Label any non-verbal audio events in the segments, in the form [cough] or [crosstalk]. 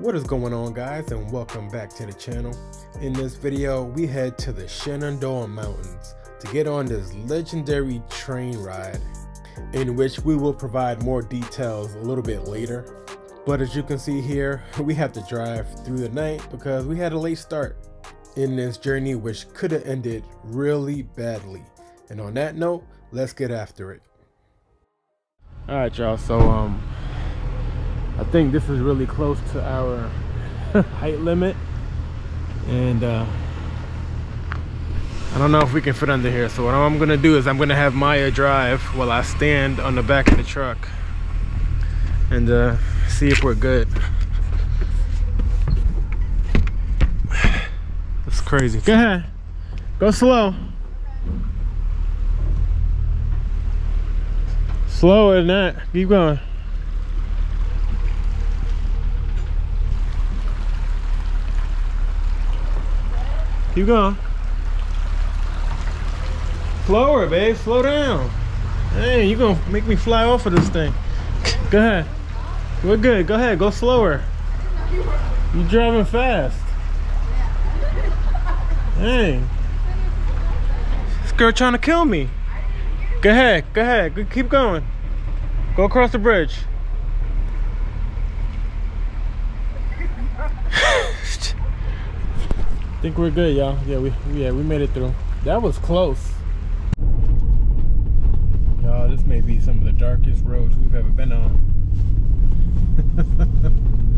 What is going on guys and welcome back to the channel. In this video we head to the Shenandoah Mountains to get on this legendary train ride in which we will provide more details a little bit later. But as you can see here [laughs] we have to drive through the night because we had a late start in this journey which could have ended really badly. And on that note let's get after it. Alright y'all so um I think this is really close to our [laughs] height limit. And uh, I don't know if we can fit under here. So what I'm gonna do is I'm gonna have Maya drive while I stand on the back of the truck and uh, see if we're good. That's crazy. Go ahead. Go slow. Slower than that. Keep going Keep going. Slower, babe. Slow down. Hey, you're gonna make me fly off of this thing. Go ahead. We're good. Go ahead. Go slower. You driving fast. Hey. This girl trying to kill me. Go ahead. Go ahead. Keep going. Go across the bridge. Think we're good y'all. Yeah we yeah we made it through. That was close. Y'all this may be some of the darkest roads we've ever been on [laughs]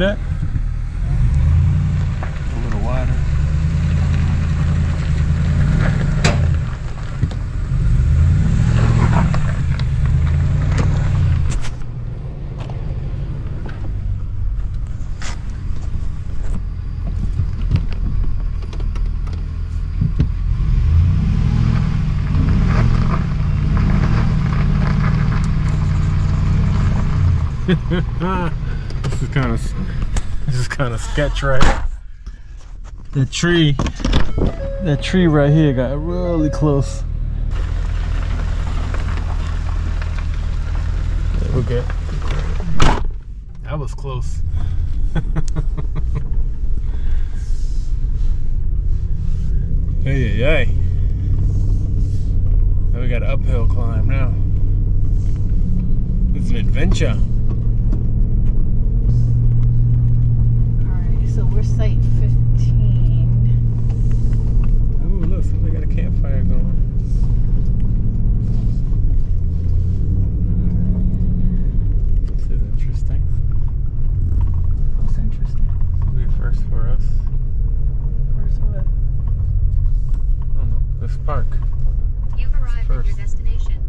1'e sketch right the tree that tree right here got really close. Okay. That was close. [laughs] Hey hey hey. Now we got an uphill climb now. It's an adventure so we're site 15. Ooh, look, somebody got a campfire going. This is interesting. What's interesting? This will be a first for us. First what? I don't know. This park. You've arrived at your destination.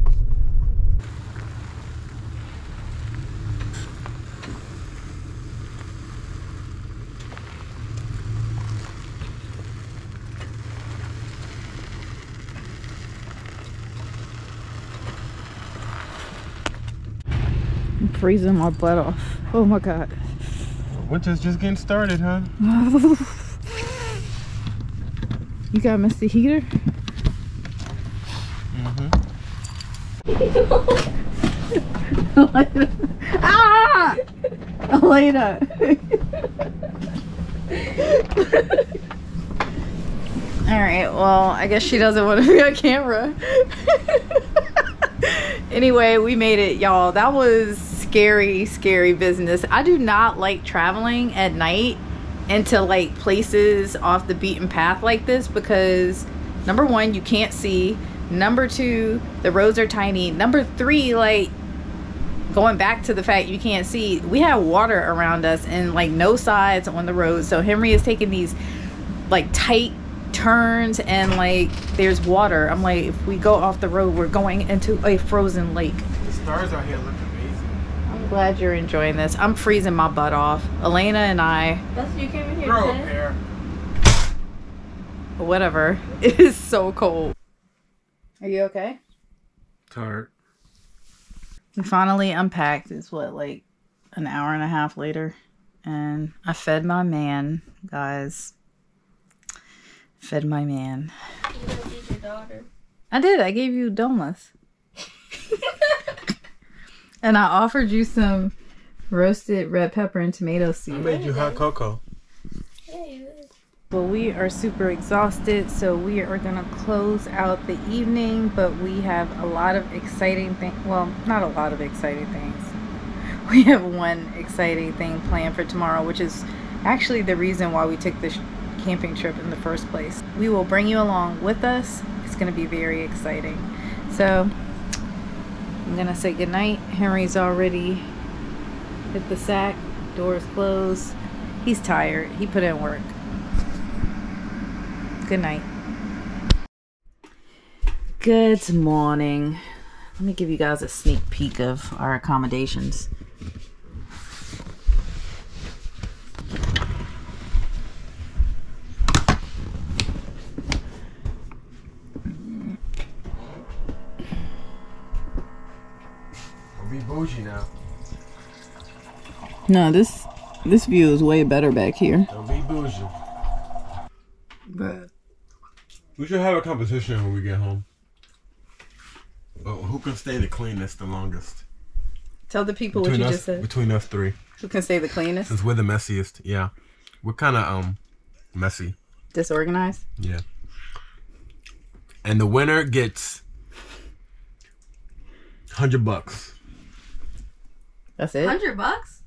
Freezing my butt off. Oh my god. Winter's just getting started, huh? you got Mr. Heater? Mm-hmm. [laughs] ah! Elena! Alright, well, I guess she doesn't want to be on camera. [laughs] anyway, we made it, y'all. That was scary, scary business. I do not like traveling at night into like places off the beaten path like this because number one, you can't see. Number two, the roads are tiny. Number three, like going back to the fact you can't see, we have water around us and like no sides on the road. So Henry is taking these like tight turns and like there's water. I'm like, if we go off the road, we're going into a frozen lake. The stars out here look amazing. I'm glad you're enjoying this. I'm freezing my butt off. Elena and I, That's you came in here Throw to a whatever, [laughs] it is so cold. Are you okay? Tired. We finally unpacked. It's what, like an hour and a half later. And I fed my man, guys. Fed my man. You gonna feed your daughter? I did. I gave you donuts. And I offered you some roasted red pepper and tomato I seed. made you hot cocoa. Yeah, you is. Well, we are super exhausted, so we are gonna close out the evening. But we have a lot of exciting things. Well, not a lot of exciting things. [laughs] We have one exciting thing planned for tomorrow, which is actually the reason why we took this camping trip in the first place. We will bring you along with us. It's gonna be very exciting. So I'm gonna say goodnight. Henry's already hit the sack. Doors closed. He's tired. He put in work. Good night. Good morning. Let me give you guys a sneak peek of our accommodations. Be bougie now. No, this this view is way better back here. Don't be bougie. But We should have a competition when we get home. Oh, who can stay the cleanest the longest? Tell the people what Between you us, just said. between us three, Who can stay the cleanest? since we're the messiest. Yeah, we're kind of um messy. Disorganized. Yeah. And the winner gets hundred bucks. That's it. Hundred bucks?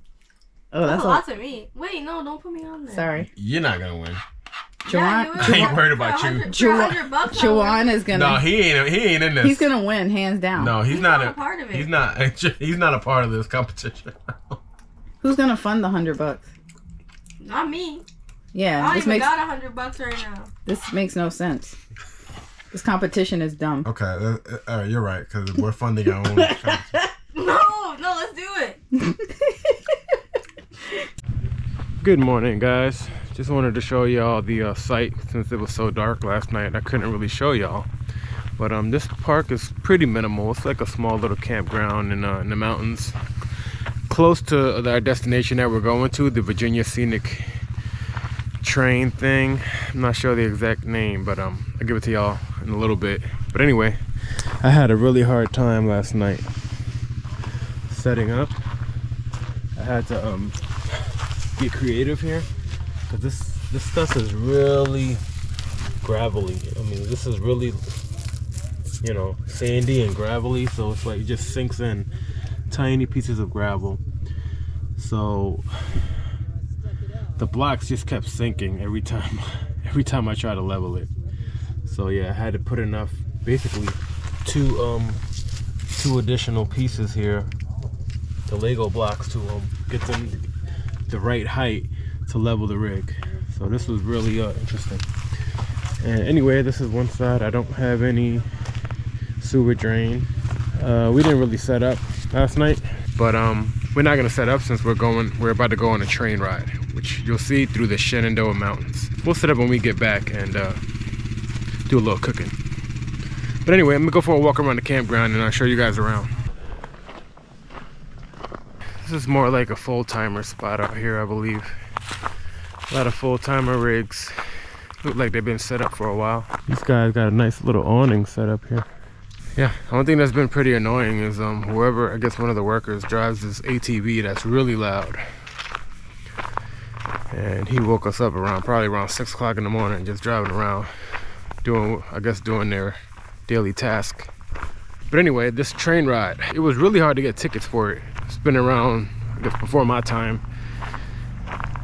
Oh, That's that's a a lot to me. Wait, no, don't put me on there. Sorry. You're not gonna win. Yeah, Joanne, I ain't worried about you. hundred- for a Jo- hundred bucks, I. Joanne is gonna. No, he ain't. He ain't in this. he's gonna win hands down. No, he's, He's not, not a, a part of it. He's not. [laughs] He's not a part of this competition. [laughs] Who's gonna fund the hundred bucks? Not me. Yeah, I don't this even makes got a hundred bucks right now. this makes no sense. This competition is dumb. okay, uh, uh, all right, you're right because we're funding our own. [laughs] competition. No, no, let's do it. Good morning, guys. Just wanted to show y'all the uh, site since it was so dark last night. I couldn't really show y'all, but um, this park is pretty minimal. It's like a small little campground in uh, in the mountains, close to our destination that we're going to, the Virginia Scenic Train thing. I'm not sure the exact name, but um, I'll give it to y'all in a little bit. But anyway, I had a really hard time last night setting up. I had to um get creative here because this this stuff is really gravelly. I mean, this is really you know sandy and gravelly, so it's like it just sinks in tiny pieces of gravel. So the blocks just kept sinking every time [laughs] every time I try to level it. So yeah, I had to put enough basically two um two additional pieces here the Lego blocks to um, get them the right height to level the rig. So this was really uh, interesting. And anyway, this is one side. I don't have any sewer drain. Uh, we didn't really set up last night, but um, we're not gonna set up since we're going. We're about to go on a train ride, which you'll see through the Shenandoah Mountains. We'll set up when we get back and uh, do a little cooking. But anyway, I'm gonna go for a walk around the campground and I'll show you guys around. This is more like a full timer spot out here, I believe. A lot of full timer rigs. Look like they've been set up for a while. These guys got a nice little awning set up here. Yeah, one thing that's been pretty annoying is um whoever I guess one of the workers drives this ATV that's really loud. And he woke us up around probably around six o'clock in the morning just driving around doing I guess doing their daily task. But anyway, this train ride, it was really hard to get tickets for it. It's been around, I guess, before my time,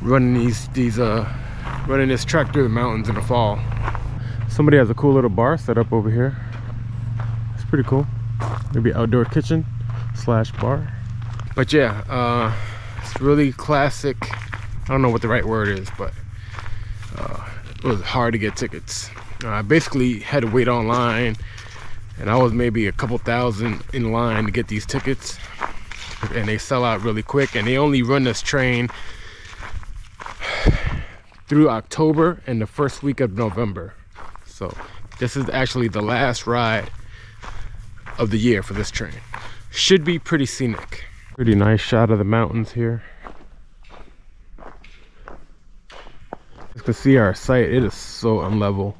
running these these uh running this trek through the mountains in the fall. Somebody has a cool little bar set up over here. It's pretty cool. Maybe outdoor kitchen slash bar. But yeah, uh, it's really classic. I don't know what the right word is, but uh, it was hard to get tickets. Uh, I basically had to wait online, and I was maybe a couple thousand in line to get these tickets, and they sell out really quick. And they only run this train through October and the first week of November. So this is actually the last ride of the year for this train. Should be pretty scenic. Pretty nice shot of the mountains here. You can see our site, it is so unlevel.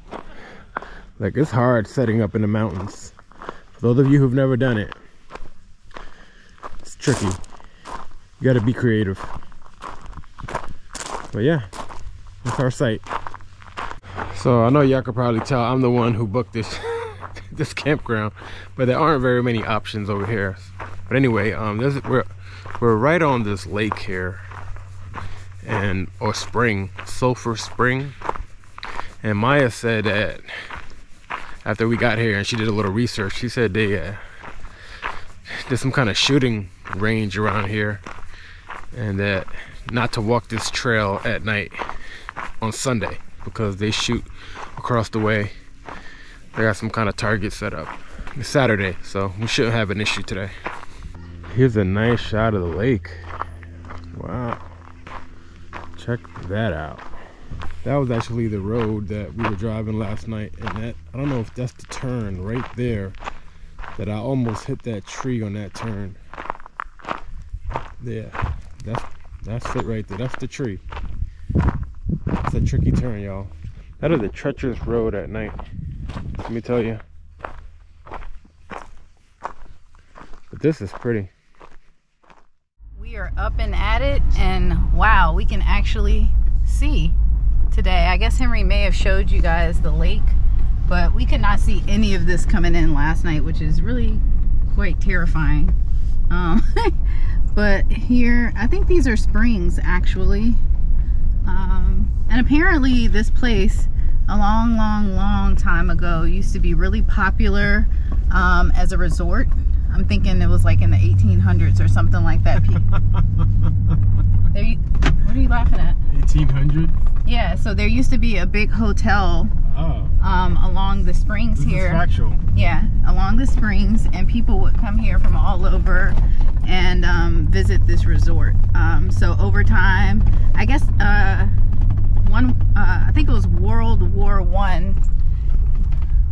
Like it's hard setting up in the mountains. Those of you who've never done it, it's tricky. You gotta be creative. But yeah, that's our site. So I know y'all could probably tell I'm the one who booked this [laughs] this campground, but there aren't very many options over here. But anyway, um, we're we're right on this lake here, and or spring, Sulphur Spring. And Maya said that after we got here and she did a little research, she said they uh, there's some kind of shooting range around here, and that not to walk this trail at night on Sunday because they shoot across the way. They got some kind of target set up. It's Saturday, so we shouldn't have an issue today. Here's a nice shot of the lake. Wow. Check that out. That was actually the road that we were driving last night. And that, I don't know if that's the turn right there that I almost hit that tree on that turn. Yeah, that's, that's it right there. That's the tree. It's a tricky turn, y'all. That is a treacherous road at night. Let me tell you. But this is pretty. We are up and at it, and wow, we can actually see today. I guess Henry may have showed you guys the lake, but we could not see any of this coming in last night, which is really quite terrifying. Um, [laughs] but here, I think these are springs actually. Um, and apparently this place a long, long, long time ago used to be really popular um, as a resort. I'm thinking it was like in the 1800s or something like that. [laughs] there you, what are you laughing at? 1800? Yeah, so there used to be a big hotel Oh. um, along the springs This here. factual. Yeah, along the springs, and people would come here from all over and um, visit this resort. Um, so over time, I guess uh, one, uh, I think it was World War One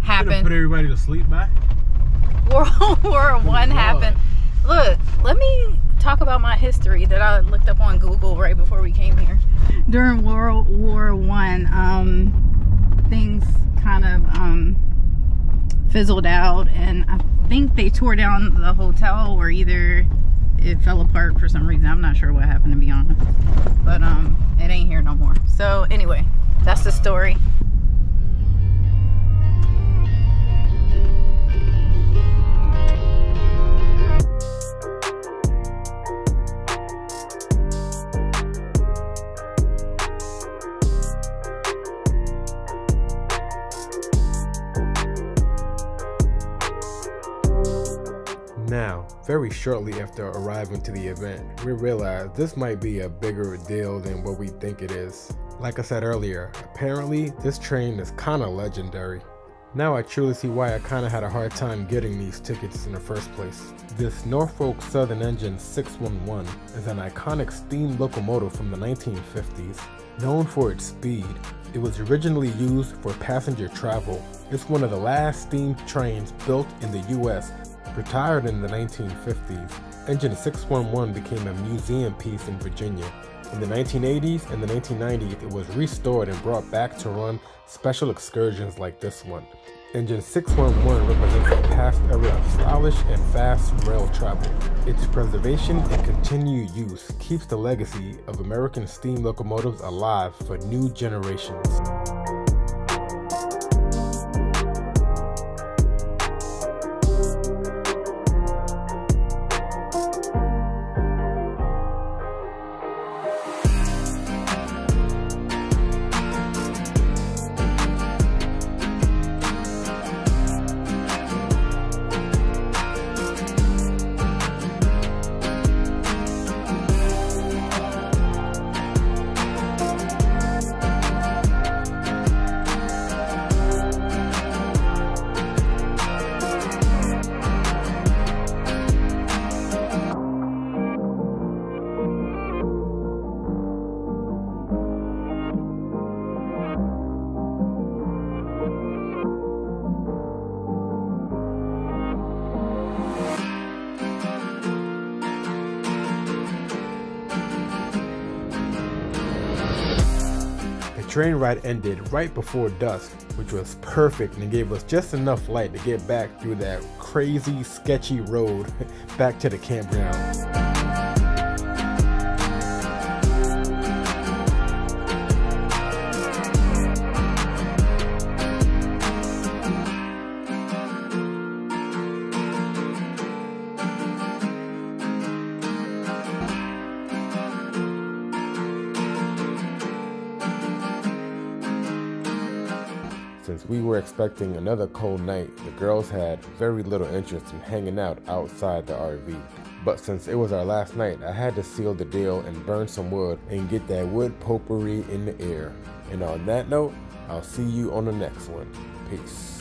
happened. put everybody to sleep, Matt? [laughs] World War One happened. Look, let me talk about my history that I looked up on Google right before we came here. During World War One, um, things kind of um, fizzled out, and I think they tore down the hotel, or either it fell apart for some reason. I'm not sure what happened, to be honest. But um, it ain't here no more. So anyway, that's the story. Very shortly after arriving to the event, we realized this might be a bigger deal than what we think it is. Like I said earlier, apparently this train is kinda legendary. Now I truly see why I kinda had a hard time getting these tickets in the first place. This Norfolk Southern Engine 611 is an iconic steam locomotive from the 1950s. Known for its speed, it was originally used for passenger travel. It's one of the last steam trains built in the US Retired in the 1950s, Engine 611 became a museum piece in Virginia. In the 1980s and the 1990s, it was restored and brought back to run special excursions like this one. Engine 611 represents a past era of stylish and fast rail travel. Its preservation and continued use keeps the legacy of American steam locomotives alive for new generations. Train ride ended right before dusk, which was perfect and gave us just enough light to get back through that crazy, sketchy road [laughs] back to the campground. Since we were expecting another cold night, the girls had very little interest in hanging out outside the RV. But since it was our last night, I had to seal the deal and burn some wood and get that wood potpourri in the air. And on that note, I'll see you on the next one. Peace.